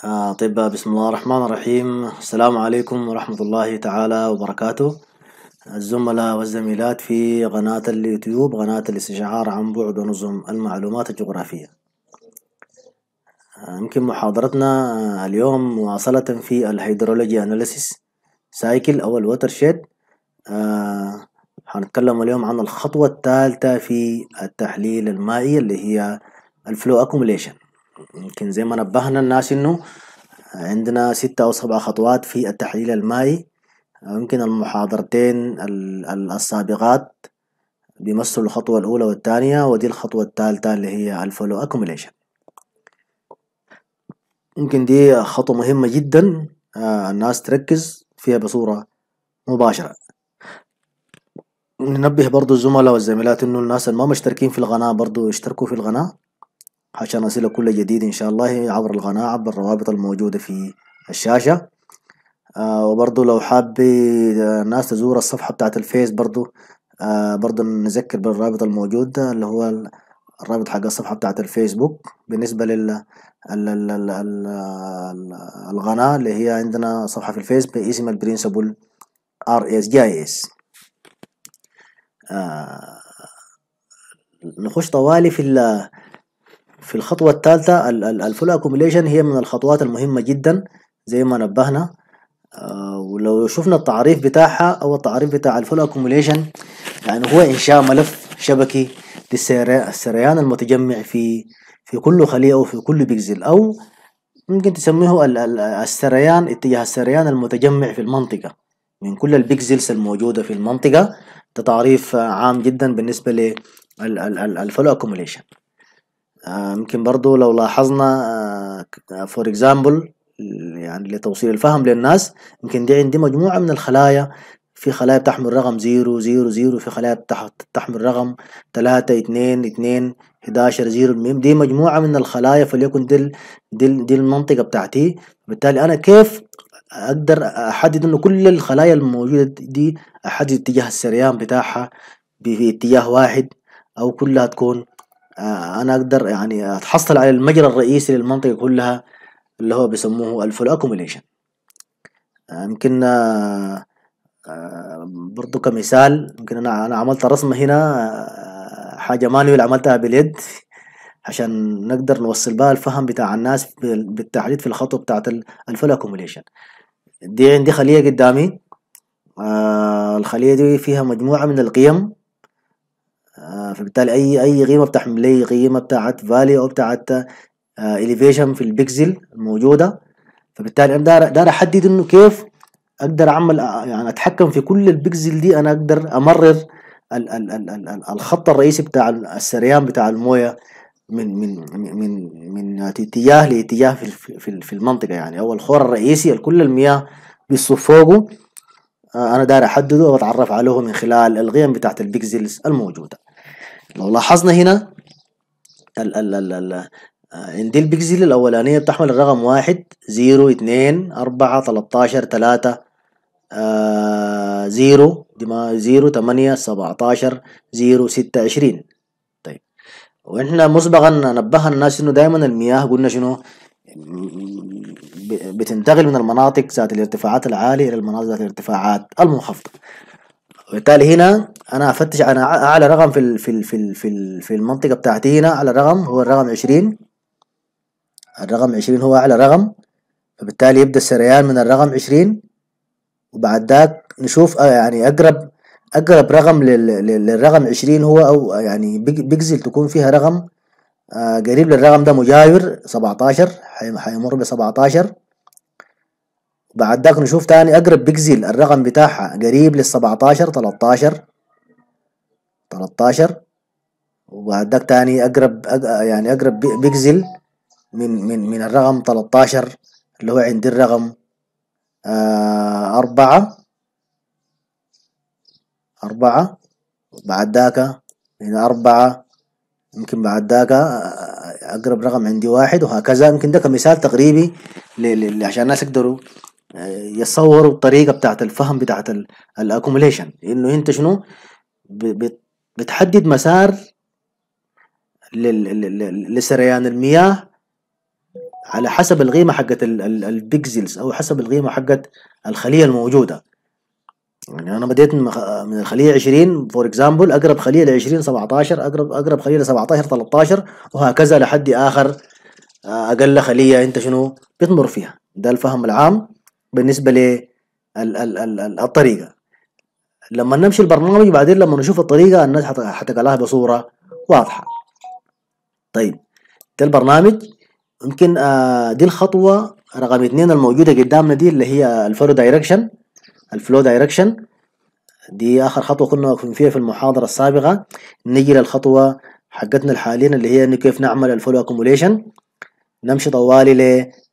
طيب بسم الله الرحمن الرحيم. السلام عليكم ورحمة الله تعالى وبركاته. الزملاء والزميلات في قناة اليوتيوب قناة الاستشعار عن بعد ونظم المعلومات الجغرافية. يمكن محاضرتنا اليوم مواصلة في ال hydrology analysis cycle أو ال watershed. هنتكلم اليوم عن الخطوة الثالثة في التحليل المائي اللي هي ال flow accumulation. يمكن زي ما نبهنا الناس إنه عندنا ستة أو سبع خطوات في التحليل المائي. يمكن المحاضرتين ال- ال- السابقات بيمثلوا الخطوة الأولى والثانية ودي الخطوة الثالثة اللي هي ال flow accumulation. يمكن دي خطوة مهمة جدا آه، الناس تركز فيها بصورة مباشرة. ننبه برضو الزملاء والزميلات إنه الناس اللي ما مشتركين في القناة برضو يشتركوا في القناة عشان يصل كل جديد إن شاء الله عبر القناة عبر الروابط الموجودة في الشاشة. آه وبرضو لو حاب آه، الناس تزور الصفحة بتاعت الفيس برضو آه برضو نذكر بالرابط الموجود اللي هو ال- الرابط حق الصفحة بتاعت الفيسبوك. بالنسبة لل ال- ال- ال- ال- ال- القناة اللي هي عندنا صفحة في الفيس باسم ال principle RS GIS نخش طوالي في في الخطوة الثالثة ال flow accumulation هي من الخطوات المهمة جدا زي ما نبهنا. آه، ولو شفنا التعريف بتاعها أو التعريف بتاع ال flow accumulation يعني هو إنشاء ملف شبكي للسريان المتجمع في في كل خلية أو في كل بيكسل أو ممكن تسميه ال- ال- السريان اتجاه السريان المتجمع في المنطقة. من كل ال pixels الموجودة في المنطقة تعريف عام جدا بالنسبة لل flow accumulation يمكن برضو لو لاحظنا for example يعني لتوصيل الفهم للناس يمكن دي عندي مجموعة من الخلايا. في خلايا بتحمل رقم زيرو زيرو زيرو في خلايا بتح- بتحمل رقم تلاتة اتنين اتنين حداشر زيرو المهم دي مجموعة من الخلايا فليكن دي دي, دي المنطقة بتاعتي. بالتالي أنا كيف أقدر أحدد إنه كل الخلايا الموجودة دي أحدد اتجاه السريان بتاعها ب- في اتجاه واحد أو كلها تكون آه، أنا أقدر يعني أتحصل على المجرى الرئيسي للمنطقة كلها اللي هو بيسموه ال flow accumulation يمكن آه، آه، برضو كمثال يمكن أنا أنا عملت رسمة هنا آه، حاجة manual عملتها باليد عشان نقدر نوصل بها الفهم بتاع الناس بال- بالتحديد في الخطوة بتاعت ال flow accumulation دي عندي خلية قدامي. آه، الخلية دي فيها مجموعة من القيم. آه، فبالتالي أي أي قيمة بتحمل لي قيمة بتاعت value أو بتاعت elevation في البكسل الموجودة. فبالتالي أنا داير أحدد إنه كيف أقدر أعمل يعني أتحكم في كل البكسل دي. أنا أقدر أمرر ال ال ال ال ال الخط الرئيسي بتاع السريان بتاع الموية من من من من اتجاه لاتجاه في في- المنطقة يعني. أو الخور الرئيسي كل المياه بيصف فوقه آه، أنا داير أحدده وأتعرف عليه من خلال القيم بتاعت ال pixels الموجودة. لو لاحظنا هنا ال ال ال ال عندي البكسل الأولانية بتحمل الرقم واحد زيرو اتنين أربعة تلاتاشر تلاتة آه زيرو دي ما زيرو تمانية سبعتاشر زيرو ستة عشرين. طيب. وإحنا مسبقا نبه الناس إنه دايما المياه قلنا شنو؟ بتنتقل من المناطق ذات الارتفاعات العالية إلى المناطق ذات الارتفاعات المنخفضة. وبالتالي هنا أنا افتش أنا أع- أعلى رقم في ال- في ال- في ال- في في المنطقة بتاعتي هنا أعلى رقم هو الرقم عشرين. الرقم عشرين هو أعلى رقم. فبالتالي يبدأ السريان من الرقم عشرين. وبعد ذاك نشوف آه يعني أقرب أقرب رقم لل- لل- للرقم عشرين هو أو يعني بيكسل تكون فيها رقم قريب للرقم ده مجاور سبعتاشر حي- حيمر بسبعتاشر. بعد ذاك نشوف تاني أقرب بيكسل الرقم بتاعها قريب للسبعتاشر تلاتاشر تلاتاشر وبعد ذاك تاني أقرب أق- يعني أقرب بي- بيكسل من من من الرقم 13 اللي هو عندي الرقم آه أربعة. أربعة. بعد ذاك من أربعة. يمكن بعد ذاك أقرب رقم عندي واحد وهكذا يمكن ده كمثال تقريبي عشان الناس يقدروا آه، يتصوروا الطريقة بتاعت الفهم بتاعت الأكوميليشن إنه أنت شنو؟ بتحدد مسار لسريان المياه على حسب القيمة حقت ال pixels أو حسب القيمة حقت الخلية الموجودة. يعني أنا بديت من الخلية 20 for example أقرب خلية ل 20 17 أقرب أقرب خلية ل 17 13 وهكذا لحد آخر آه، أقل خلية أنت شنو؟ بتمر فيها. ده الفهم العام بالنسبة للطريقة لما نمشي البرنامج بعدين لما نشوف الطريقة الناس حتعقلها بصورة واضحة. طيب ده البرنامج. يمكن آه، دي الخطوة رقم اثنين الموجودة قدامنا دي اللي هي ال flow direction. ال flow direction دي آخر خطوة كنا فيها في المحاضرة السابقة. نجي للخطوة حقتنا الحالية اللي هي إنه كيف نعمل ال flow accumulation نمشي طوالي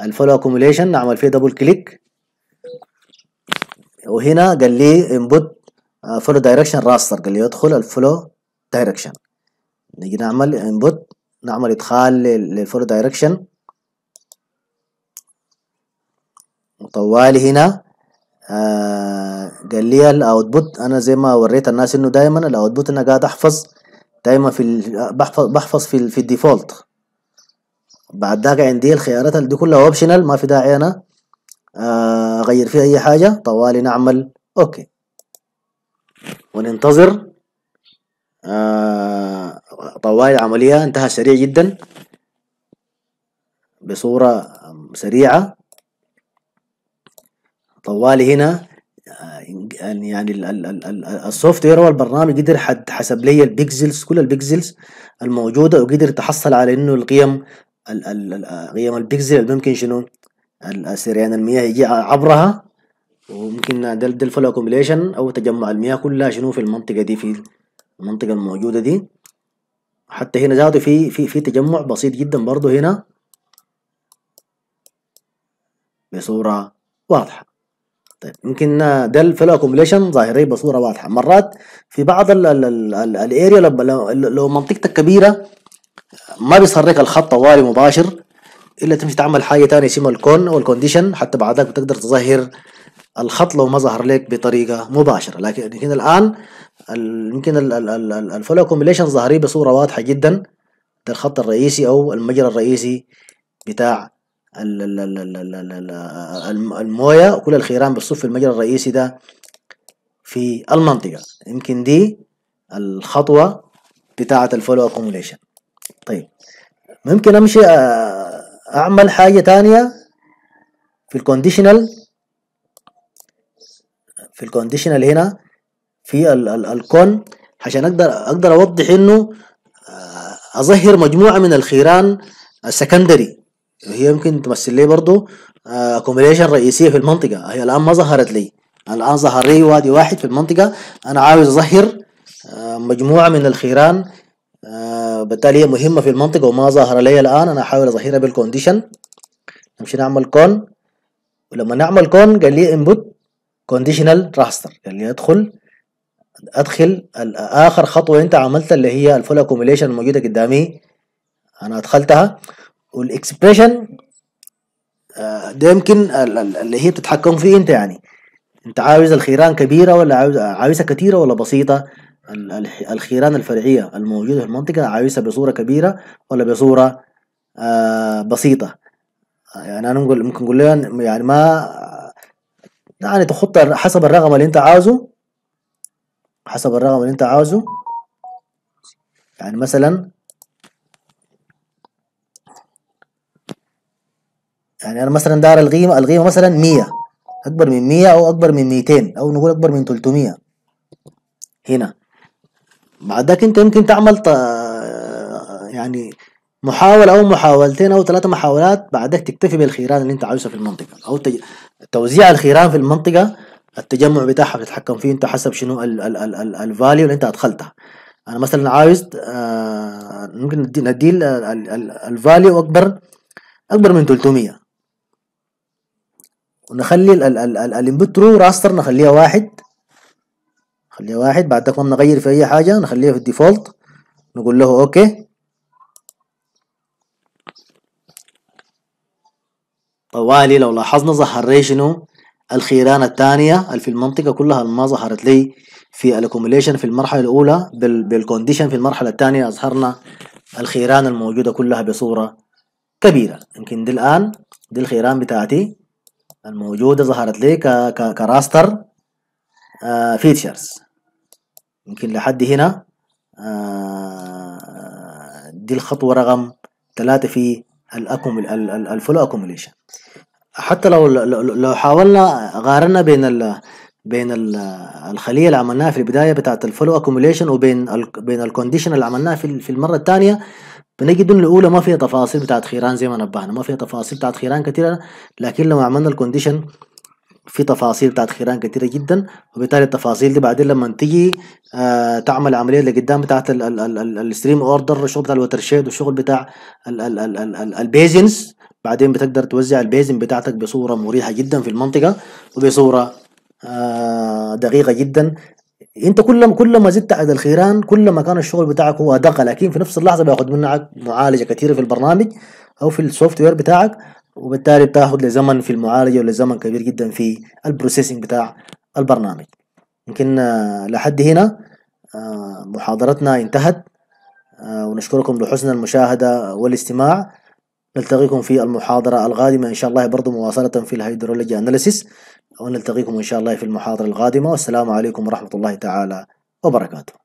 لل flow accumulation نعمل فيه double click وهنا قال لي input flow direction raster قال لي ادخل ال flow direction نيجي نعمل input نعمل إدخال لل flow direction وطوالي هنا. آه قال لي ال output أنا زي ما وريت الناس إنه دايما ال output أنا قاعد أحفظ دايما في بحفظ بحفظ في, في ال default. بعد ذاك عندي الخيارات دي كلها optional ما في داعي أنا آه، أغير فيها أي حاجة. طوالي نعمل OK. وننتظر آه طوالي العملية انتهى سريع جدا بصورة سريعة. طوالي هنا آه، يعني ال software والبرنامج قدر حد حسب لي ال pixels كل ال pixels الموجودة وقدر تحصل على إنه القيم قيم البيكسل ممكن شنو؟ السريان المياه يجي عبرها وممكن ده ال flow accumulation أو تجمع المياه كلها شنو في المنطقة دي في المنطقة الموجودة دي. حتى هنا ذاته في في في تجمع بسيط جدا برضه هنا بصورة واضحة. طيب يمكن ده ال flow accumulation ظاهر لي بصورة واضحة. مرات في بعض ال area لو منطقتك كبيرة ما بيظهر لك الخط طوالي مباشر إلا تمشي تعمل حاجة تانية اسمها ال con أو ال condition حتى بعداك بتقدر تظهر الخط لو ما ظهر لك بطريقة مباشرة. لكن هنا الآن يمكن ال flow accumulation ظاهرين بصورة واضحة جدا ده الخط الرئيسي أو المجرى الرئيسي بتاع الموية وكل الخيران بتصف في المجرى الرئيسي ده في المنطقة. يمكن دي الخطوة بتاعة ال flow accumulation طيب ممكن أمشي أعمل حاجة تانية في ال conditional في ال conditional هنا في ال ال ال con عشان أقدر أقدر أوضح إنه آه، أظهر مجموعة من الخيران ال secondary. هي يمكن تمثل لي برضو accumulation رئيسية في المنطقة. هي الآن ما ظهرت لي. الآن ظهر لي وادي واحد في المنطقة. أنا عاوز أظهر آه، مجموعة من الخيران بالتالي هي مهمة في المنطقة وما ظاهرة لي الآن. أنا أحاول أظهرها بال condition نمشي نعمل con ولما نعمل con قال لي input conditional raster قال لي أدخل أدخل آخر خطوة أنت عملتها اللي هي ال flow accumulation الموجودة قدامي. أنا أدخلتها. والاكسبريشن آه، ده يمكن اللي هي بتتحكم فيه انت يعني. انت عاوز الخيران كبيرة ولا عاوز عاوزها كثيره ولا بسيطة؟ الخيران الفرعية الموجودة في المنطقة عايزها بصورة كبيرة ولا بصورة آه بسيطة؟ يعني أنا نقول ممكن نقول يعني ما يعني تخط حسب الرقم اللي أنت عاوزه. حسب الرقم اللي أنت عاوزه. يعني مثلا يعني أنا مثلا دار القيمة القيمة مثلا مية. أكبر من مية أو أكبر من ميتين أو نقول أكبر من تلتمية. هنا. بعدك أنت يمكن تعمل يعني محاولة أو محاولتين أو ثلاثة محاولات بعدك تكتفي بالخيران اللي أنت عاوزها في المنطقة. أو تج... توزيع الخيران في المنطقة التجمع بتاعها بتتحكم فيه أنت حسب شنو الفاليو اللي أنت أدخلتها أنا مثلا عاوز آه ممكن ندي ال value أكبر أكبر من 300 ونخلي ال input true raster نخليها واحد. خليها واحد بعد ما بنغير في أي حاجة نخليها في ال default. نقول له okay. طوالي لو لاحظنا ظهر لي شنو؟ الخيران الثانية اللي في المنطقة كلها ما ظهرت لي في ال accumulation في المرحلة الأولى. بال condition في المرحلة الثانية أظهرنا الخيران الموجودة كلها بصورة كبيرة. يمكن دي الآن دي الخيران بتاعتي. الموجودة ظهرت لي ك raster آه features يمكن لحد هنا آه دي الخطوة رقم ثلاثة في ال flow accumulation حتى لو لو حاولنا قارنا بين ال بين الخلية اللي عملناها في البداية بتاعت ال flow accumulation وبين ال بين ال condition اللي عملناها في في المرة الثانية بنجد ان الأولى ما فيها تفاصيل بتاعت خيران زي ما نبهنا. ما فيها تفاصيل بتاعت خيران كثيره لكن لما عملنا ال condition في تفاصيل بتاعت خيران كثيره جدا وبالتالي التفاصيل دي بعدين لما تيجي آه تعمل عملية لقدام بتاعت ال stream order الشغل بتاع ال watershed والشغل بتاع ال basins بعدين بتقدر توزع ال basin بتاعتك بصورة مريحة جدا في المنطقة وبصورة آه دقيقة جدا. انت كل ما كل ما زدت عدد الخيران كل ما كان الشغل بتاعك هو أدق لكن في نفس اللحظة بياخذ منك معالجة كثيره في البرنامج أو في ال software بتاعك وبالتالي بتاخذ لزمن في المعالجة ولزمن كبير جدا في ال processing بتاع البرنامج. يمكن لحد هنا محاضرتنا انتهت. ونشكركم لحسن المشاهدة والاستماع. نلتقيكم في المحاضرة القادمة. إن شاء الله برضو مواصلة في الهيدرولوجيا أناليسيس. ونلتقيكم إن شاء الله في المحاضرة القادمة. والسلام عليكم ورحمة الله تعالى وبركاته.